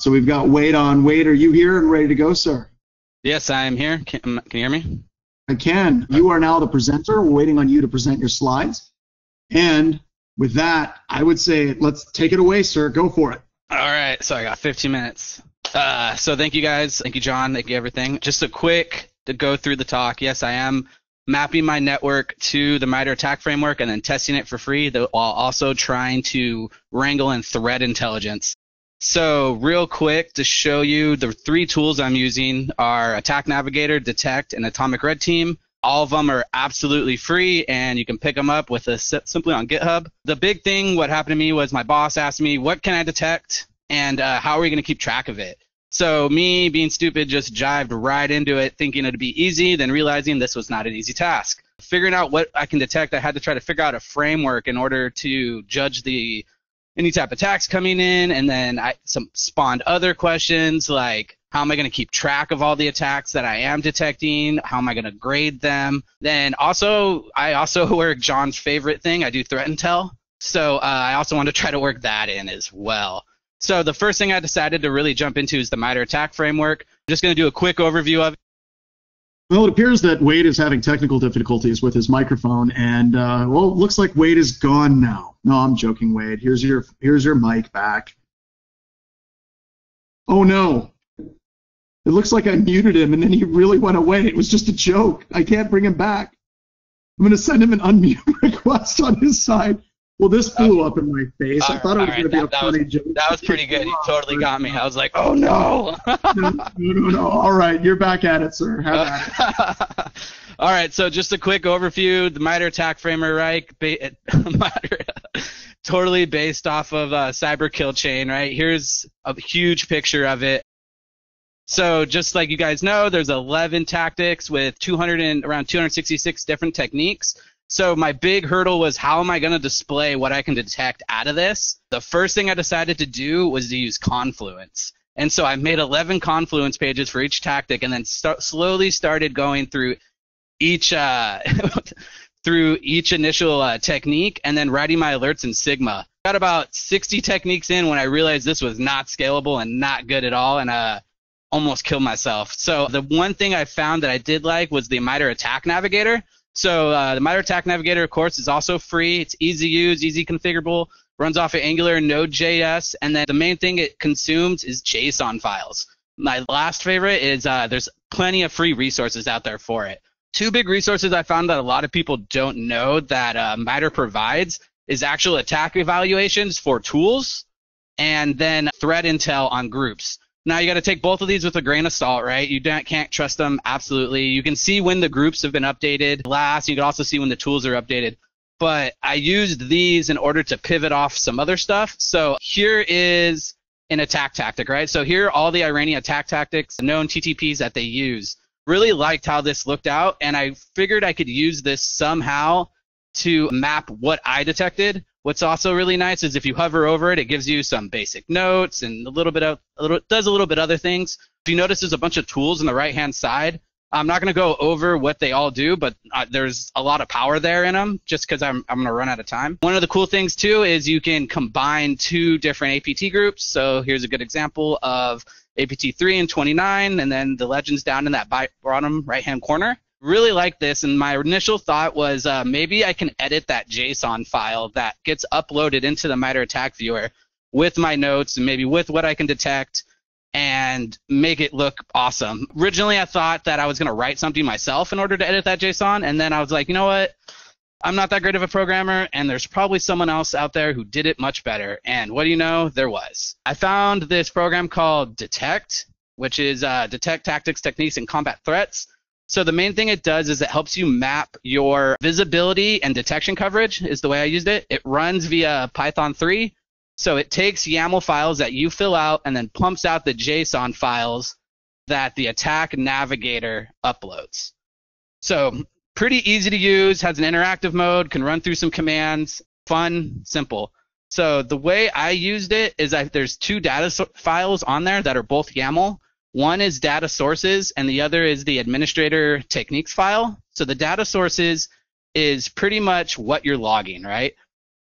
So we've got Wade on. Wade, are you here and ready to go, sir? Yes, I am here. Can, can you hear me? I can. You are now the presenter. We're waiting on you to present your slides. And with that, I would say let's take it away, sir. Go for it. All right. So I got 15 minutes. Uh, so thank you guys. Thank you, John. Thank you, everything. Just a quick to go through the talk. Yes, I am mapping my network to the MITRE ATT&CK framework and then testing it for free while also trying to wrangle in threat intelligence. So real quick to show you the three tools I'm using are ATT&CK Navigator, Detect, and Atomic Red Team. All of them are absolutely free, and you can pick them up with a simply on GitHub. The big thing, what happened to me was my boss asked me, "What can I detect, and uh, how are we going to keep track of it?" So me, being stupid, just jived right into it, thinking it'd be easy, then realizing this was not an easy task. Figuring out what I can detect, I had to try to figure out a framework in order to judge the any type of attacks coming in, and then I some spawned other questions like how am I going to keep track of all the attacks that I am detecting? How am I going to grade them? Then also, I also work John's favorite thing. I do threat intel. So uh, I also want to try to work that in as well. So the first thing I decided to really jump into is the MITRE ATT&CK framework. I'm just going to do a quick overview of it. Well, it appears that Wade is having technical difficulties with his microphone, and uh, well, it looks like Wade is gone now. No, I'm joking, Wade. Here's your here's your mic back. Oh no, it looks like I muted him, and then he really went away. It was just a joke. I can't bring him back. I'm gonna send him an unmute request on his side. Well, this flew up in my face. I thought it was right, going to be a that funny was, joke. That was pretty good. You totally got me. I was like, oh no. no, no, no. All right, you're back at it, sir. Have at it. All right, so just a quick overview. The MITRE ATT&CK framework, right? totally based off of uh, Cyber Kill Chain, right? Here's a huge picture of it. So just like you guys know, there's 11 tactics with 200 and around 266 different techniques. So my big hurdle was how am I going to display what I can detect out of this? The first thing I decided to do was to use Confluence. And so I made 11 Confluence pages for each tactic and then slowly started going through each uh, through each initial uh, technique and then writing my alerts in Sigma. Got about 60 techniques in when I realized this was not scalable and not good at all and uh, almost killed myself. So the one thing I found that I did like was the MITRE ATT&CK Navigator. So uh, the MITRE ATT&CK Navigator, of course, is also free. It's easy to use, easy configurable, runs off of Angular, Node.js, and then the main thing it consumes is JSON files. My last favorite is uh, there's plenty of free resources out there for it. Two big resources I found that a lot of people don't know that uh, MITRE provides is actual attack evaluations for tools and then threat intel on groups. Now you got to take both of these with a grain of salt, right? You can't trust them absolutely. You can see when the groups have been updated last. You can also see when the tools are updated. But I used these in order to pivot off some other stuff. So here is an attack tactic, right? So here are all the Iranian attack tactics, known TTPs that they use. Really liked how this looked out, and I figured I could use this somehow to map what I detected What's also really nice is if you hover over it, it gives you some basic notes and a little bit of a little does a little bit other things. If you notice, there's a bunch of tools on the right hand side. I'm not going to go over what they all do, but uh, there's a lot of power there in them just because I'm, I'm going to run out of time. One of the cool things, too, is you can combine two different APT groups. So here's a good example of APT 3 and 29, and then the legends down in that bottom right hand corner really like this, and my initial thought was uh, maybe I can edit that JSON file that gets uploaded into the MITRE ATT&CK viewer with my notes and maybe with what I can detect and make it look awesome. Originally, I thought that I was going to write something myself in order to edit that JSON, and then I was like, you know what? I'm not that great of a programmer, and there's probably someone else out there who did it much better. And what do you know? There was. I found this program called Detect, which is uh, Detect Tactics, Techniques, and Combat Threats. So the main thing it does is it helps you map your visibility and detection coverage is the way I used it. It runs via Python 3. So it takes YAML files that you fill out and then pumps out the JSON files that the attack navigator uploads. So pretty easy to use, has an interactive mode, can run through some commands, fun, simple. So the way I used it is that there's two data files on there that are both YAML. One is data sources, and the other is the administrator techniques file. So the data sources is pretty much what you're logging, right?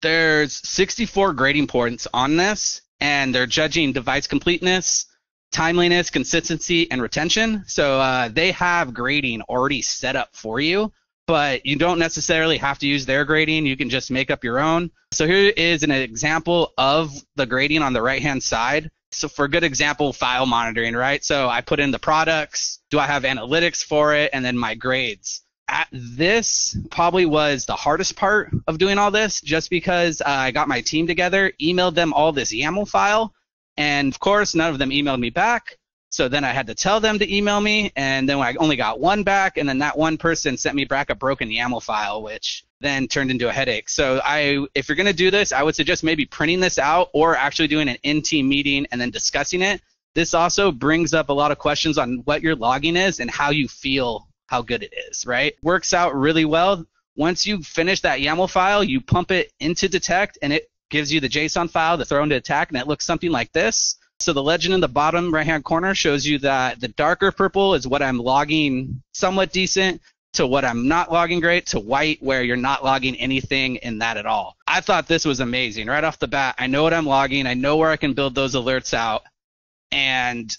There's 64 grading points on this, and they're judging device completeness, timeliness, consistency, and retention. So uh, they have grading already set up for you, but you don't necessarily have to use their grading. You can just make up your own. So here is an example of the grading on the right hand side. So for a good example, file monitoring, right? So I put in the products. Do I have analytics for it? And then my grades. At this probably was the hardest part of doing all this just because uh, I got my team together, emailed them all this YAML file, and of course, none of them emailed me back. So then I had to tell them to email me, and then I only got one back, and then that one person sent me back a broken YAML file, which then turned into a headache. So I, if you're gonna do this, I would suggest maybe printing this out or actually doing an in-team meeting and then discussing it. This also brings up a lot of questions on what your logging is and how you feel how good it is, right? Works out really well. Once you finish that YAML file, you pump it into detect and it gives you the JSON file to throw into attack and it looks something like this. So the legend in the bottom right hand corner shows you that the darker purple is what I'm logging somewhat decent to what I'm not logging great to white where you're not logging anything in that at all. I thought this was amazing. Right off the bat, I know what I'm logging. I know where I can build those alerts out. And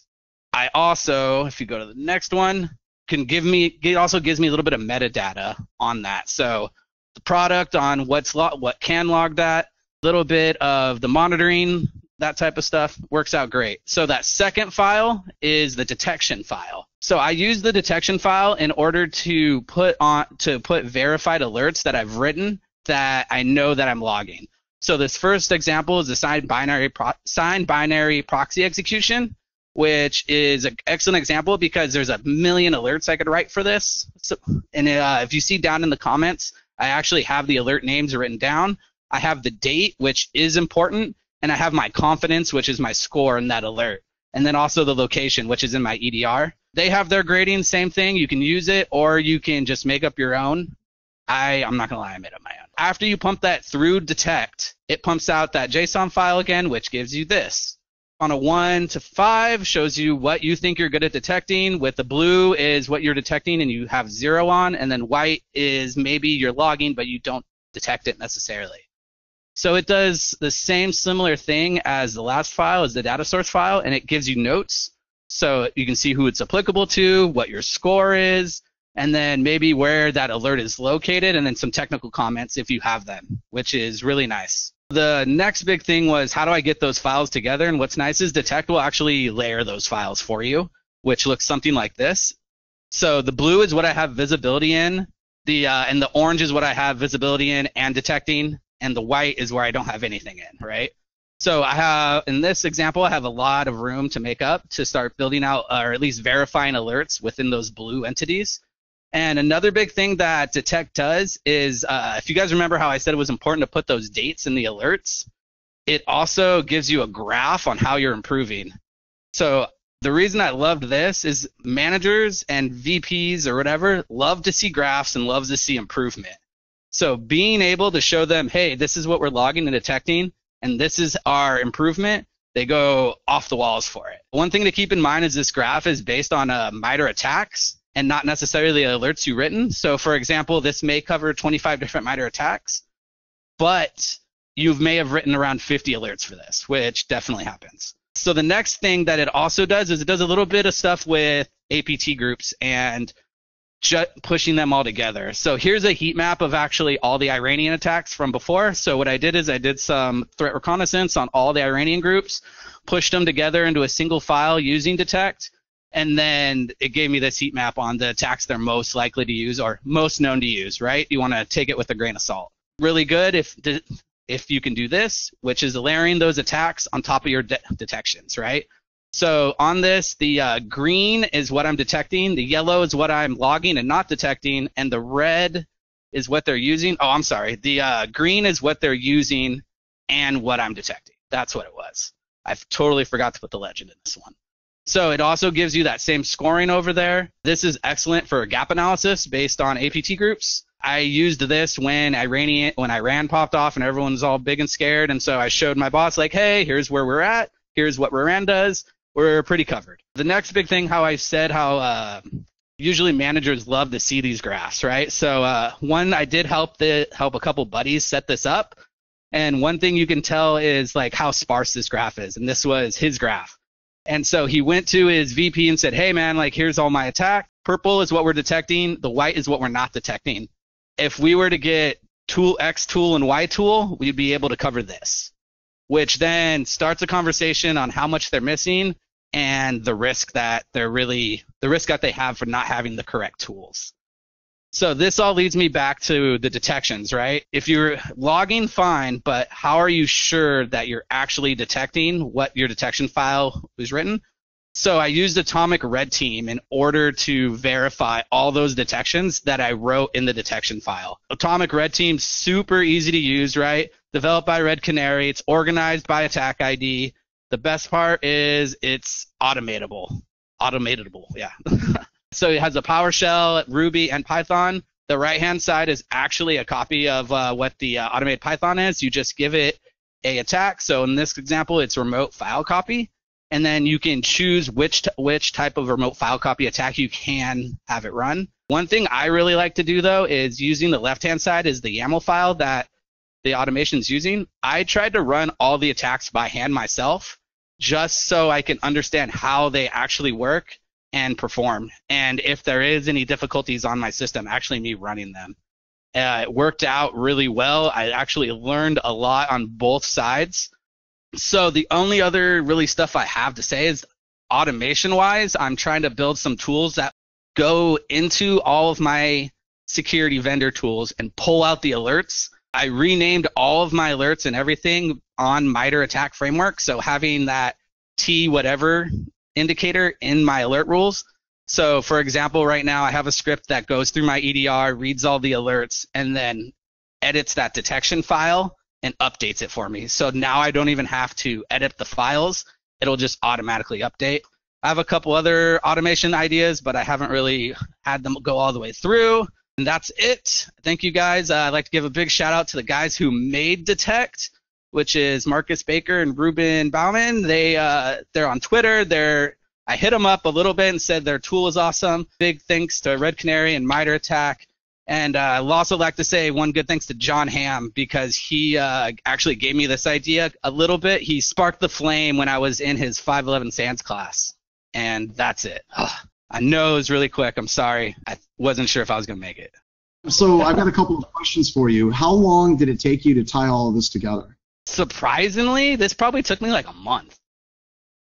I also, if you go to the next one, can give me, it also gives me a little bit of metadata on that. So the product on what's lo- what can log that, little bit of the monitoring, that type of stuff works out great. So that second file is the detection file. So I use the detection file in order to put on to put verified alerts that I've written that I know that I'm logging. So this first example is the signed binary pro- signed binary proxy execution, which is an excellent example because there's a million alerts I could write for this. So, and uh, if you see down in the comments, I actually have the alert names written down. I have the date, which is important, and I have my confidence, which is my score in that alert, and then also the location, which is in my EDR. They have their grading, same thing. You can use it, or you can just make up your own. I, I'm not gonna lie, I made up my own. After you pump that through detect, it pumps out that JSON file again, which gives you this. On a one to five, shows you what you think you're good at detecting. With the blue is what you're detecting and you have zero on, and then white is maybe you're logging but you don't detect it necessarily. So it does the same similar thing as the last file, as the data source file, and it gives you notes. So you can see who it's applicable to, what your score is, and then maybe where that alert is located, and then some technical comments if you have them, which is really nice. The next big thing was how do I get those files together? And what's nice is Detect will actually layer those files for you, which looks something like this. So the blue is what I have visibility in, the uh, and the orange is what I have visibility in and detecting and the white is where I don't have anything in, right? So I have, in this example, I have a lot of room to make up to start building out or at least verifying alerts within those blue entities. And another big thing that Detect does is, uh, if you guys remember how I said it was important to put those dates in the alerts, it also gives you a graph on how you're improving. So the reason I loved this is managers and VPs or whatever love to see graphs and love to see improvement. So being able to show them, hey, this is what we're logging and detecting, and this is our improvement, they go off the walls for it. One thing to keep in mind is this graph is based on uh, MITRE attacks and not necessarily alerts you've written. So for example, this may cover 25 different MITRE attacks, but you may have written around 50 alerts for this, which definitely happens. So the next thing that it also does is it does a little bit of stuff with APT groups and ju- pushing them all together. So here's a heat map of actually all the Iranian attacks from before. So what I did is I did some threat reconnaissance on all the Iranian groups, pushed them together into a single file using detect, and then it gave me this heat map on the attacks they're most likely to use or most known to use, right? You want to take it with a grain of salt. Really good if if you can do this, which is layering those attacks on top of your de- detections, right? So on this, the uh, green is what I'm detecting, the yellow is what I'm logging and not detecting, and the red is what they're using. Oh, I'm sorry. The uh, green is what they're using and what I'm detecting. That's what it was. I totally forgot to put the legend in this one. So it also gives you that same scoring over there. This is excellent for gap analysis based on APT groups. I used this when Iranian when Iran popped off and everyone was all big and scared, and so I showed my boss like, hey, here's where we're at. Here's what Iran does we're pretty covered. The next big thing, how I said how uh, usually managers love to see these graphs, right? So uh, one, I did help the help a couple buddies set this up, And one thing you can tell is like how sparse this graph is. And this was his graph. And so he went to his VP and said, Hey man, like here's all my attack. Purple is what we're detecting. The white is what we're not detecting. If we were to get tool X tool and Y tool, we'd be able to cover this, which then starts a conversation on how much they're missing and the risk that they're really, the risk that they have for not having the correct tools. So this all leads me back to the detections, right? If you're logging, fine, but how are you sure that you're actually detecting what your detection file was written? So I used Atomic Red Team in order to verify all those detections that I wrote in the detection file. Atomic Red Team, super easy to use, right? Developed by Red Canary. It's organized by attack ID. The best part is it's automatable. Automatable, yeah. So it has a PowerShell, Ruby, and Python. The right hand side is actually a copy of uh, what the uh, automated Python is. You just give it a attack. So in this example, it's remote file copy, and then you can choose which t- which type of remote file copy attack you can have it run. One thing I really like to do though is using the left hand side is the YAML file that the automation is using. I tried to run all the attacks by hand myself just so I can understand how they actually work and perform. And if there is any difficulties on my system, actually me running them. Uh, it worked out really well. I actually learned a lot on both sides. So the only other really stuff I have to say is automation wise, I'm trying to build some tools that go into all of my security vendor tools and pull out the alerts. I renamed all of my alerts and everything on MITRE ATT&CK framework. So having that T whatever indicator in my alert rules. So, for example, right now I have a script that goes through my EDR, reads all the alerts, and then edits that detection file and updates it for me. So now I don't even have to edit the files, it'll just automatically update. I have a couple other automation ideas, but I haven't really had them go all the way through. And that's it. Thank you guys. Uh, I'd like to give a big shout out to the guys who made Detect which is Marcus Bakker and Ruben Bouman. They uh, they're on Twitter. They're I hit them up a little bit and said their tool is awesome. Big thanks to Red Canary and MITRE ATT&CK. Uh, I'd also like to say one good thanks to John Hamm because he uh, actually gave me this idea a little bit. He sparked the flame when I was in his 511 SANS class, and that's it. Ugh. I know it was really quick. I'm sorry. I wasn't sure if I was going to make it. So I've got a couple of questions for you. How long did it take you to tie all of this together? Surprisingly, this probably took me like a month.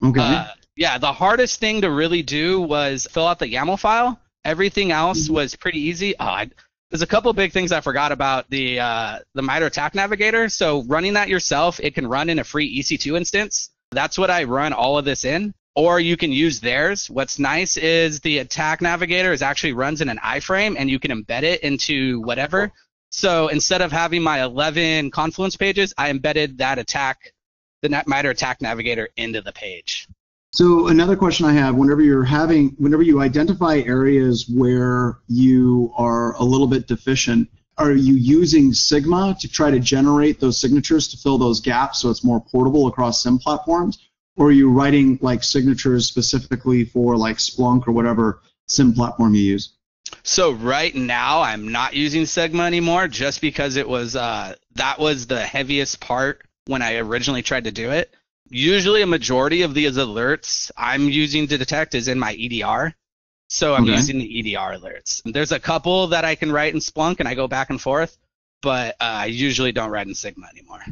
Okay. Uh, yeah, the hardest thing to really do was fill out the YAML file. Everything else mm-hmm. was pretty easy. Oh, I, there's a couple big things I forgot about the uh, the MITRE ATT&CK Navigator. So running that yourself, it can run in a free EC2 instance. That's what I run all of this in. Or you can use theirs. What's nice is the attack navigator is actually runs in an iframe and you can embed it into whatever. So instead of having my 11 Confluence pages, I embedded that attack, the MITRE ATT&CK Navigator into the page. So another question I have, whenever you're having, whenever you identify areas where you are a little bit deficient, are you using Sigma to try to generate those signatures to fill those gaps so it's more portable across SIEM platforms? Or are you writing like signatures specifically for like Splunk or whatever SIEM platform you use? So right now I'm not using Sigma anymore just because it was uh, that was the heaviest part when I originally tried to do it. Usually a majority of these alerts I'm using to detect is in my EDR. So I'm okay. using the EDR alerts. There's a couple that I can write in Splunk and I go back and forth, but uh, I usually don't write in Sigma anymore.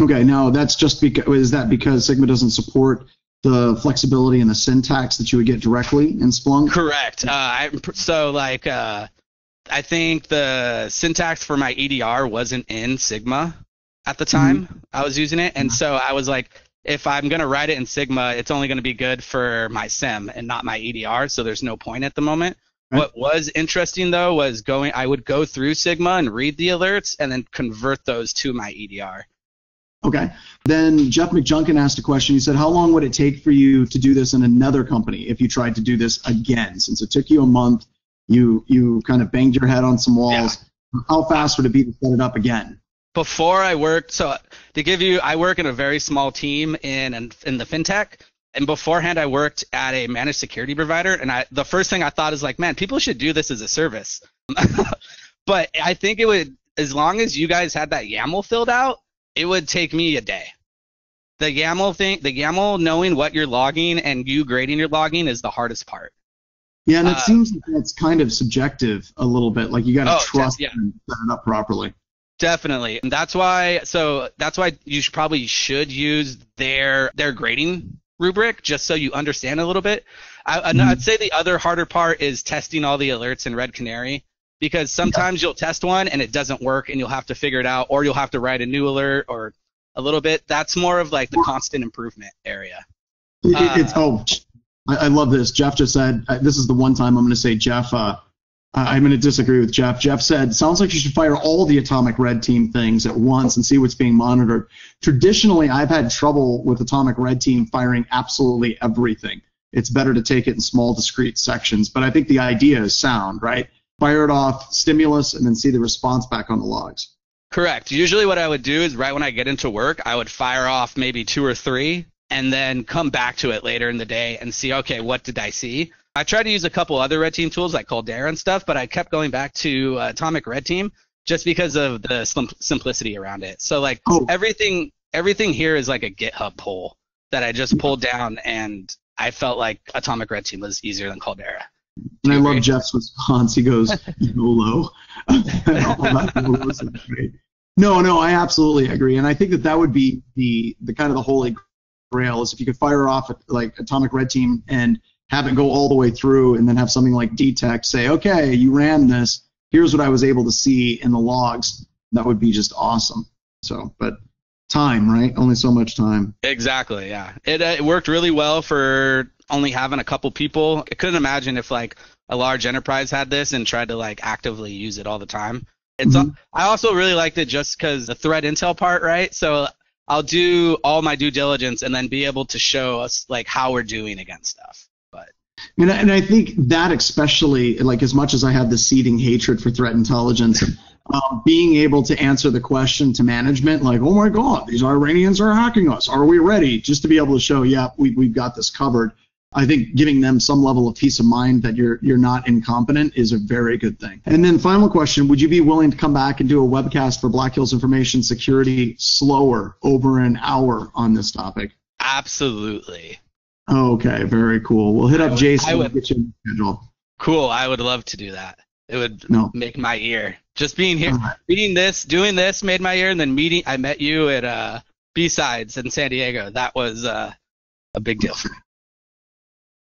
Okay, now that's just because is that because Sigma doesn't support the flexibility and the syntax that you would get directly in Splunk? Correct. Uh, I, so like uh, I think the syntax for my EDR wasn't in Sigma at the time mm-hmm. I was using it, and so I was like, if I'm gonna write it in Sigma, it's only gonna be good for my SIEM and not my EDR. So there's no point at the moment. Right. What was interesting though was going. I would go through Sigma and read the alerts and then convert those to my EDR. Okay. Then Jeff McJunkin asked a question. He said, How long would it take for you to do this in another company if you tried to do this again? Since it took you a month, you you kind of banged your head on some walls. Yeah. How fast would it be to set it up again? Before I worked, so to give you, I work in a very small team in in the fintech, and beforehand I worked at a managed security provider, and I the first thing I thought is like, man, people should do this as a service. but I think it would as long as you guys had that YAML filled out, it would take me a day. The YAML thing, the YAML knowing what you're logging and you grading your logging is the hardest part. Yeah, and it Uh, seems like that's kind of subjective a little bit. Like you got to Oh, trust yeah. and set it up properly. Definitely. And that's why so that's why you should probably should use their their grading rubric just so you understand a little bit. I, Mhm. I'd say the other harder part is testing all the alerts in Red Canary because sometimes you'll test one and it doesn't work and you'll have to figure it out or you'll have to write a new alert or a little bit. That's more of like the constant improvement area. It- it- it's Uh, oh, I, I love this. Jeff just said uh, this is the one time I'm going to say Jeff. Uh, I'm going to disagree with Jeff. Jeff said sounds like you should fire all the Atomic Red Team things at once and see what's being monitored. Traditionally, I've had trouble with Atomic Red Team firing absolutely everything. It's better to take it in small, discrete sections. But I think the idea is sound, right? Fire it off, stimulus, and then see the response back on the logs. Correct. Usually what I would do is right when I get into work, I would fire off maybe two or three and then come back to it later in the day and see, okay, what did I see? I tried to use a couple other red team tools like Caldera and stuff, but I kept going back to uh, Atomic Red Team just because of the sim- simplicity around it. So like Oh. everything, everything here is like a GitHub pull that I just pulled down and I felt like Atomic Red Team was easier than Caldera. And I love? Jeff's response. He goes, YOLO. All that YOLO is great. No, no, I absolutely agree. And I think that that would be the, the kind of the holy grail is if you could fire off like Atomic Red Team and have it go all the way through and then have something like Detect say, okay, you ran this. Here's what I was able to see in the logs. That would be just awesome. So, but time, right? Only so much time. Exactly. Yeah. It uh, it worked really well for only having a couple people. I couldn't imagine if like a large enterprise had this and tried to like actively use it all the time. It's Mhm. I also really liked it just because the threat intel part, right? So I'll do all my due diligence and then be able to show us like how we're doing against stuff. But And, I- and I think that especially, like as much as I have the seeding hatred for threat intelligence, um, being able to answer the question to management, like, oh my God, these Iranians are hacking us. Are we ready? Just to be able to show, yeah, we, we've got this covered. I think giving them some level of peace of mind that you're you're not incompetent is a very good thing. And then final question, would you be willing to come back and do a webcast for Black Hills Information Security slower over an hour on this topic? absolutely. Okay, very cool. We'll hit I up would- Jason I and would- get you schedule. Cool. I would love to do that. It would No. make my ear. Just being here, All right. reading this, doing this made my ear, and then meeting. I met you at uh, BSides in San Diego. That was uh, a big deal for me.